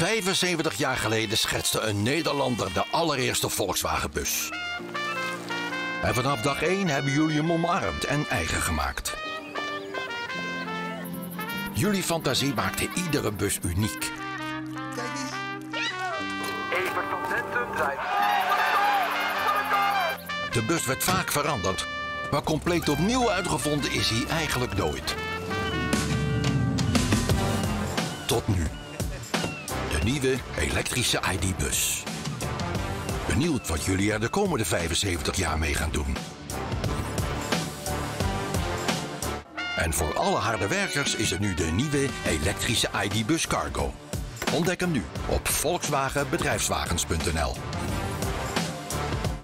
75 jaar geleden schetste een Nederlander de allereerste Volkswagenbus. En vanaf dag 1 hebben jullie hem omarmd en eigen gemaakt. Jullie fantasie maakte iedere bus uniek. Even van Dentum zijn. De bus werd vaak veranderd, maar compleet opnieuw uitgevonden is hij eigenlijk nooit. Tot nu. Nieuwe elektrische ID-bus. Benieuwd wat jullie er de komende 75 jaar mee gaan doen. En voor alle harde werkers is er nu de nieuwe elektrische ID-bus Cargo. Ontdek hem nu op volkswagenbedrijfswagens.nl.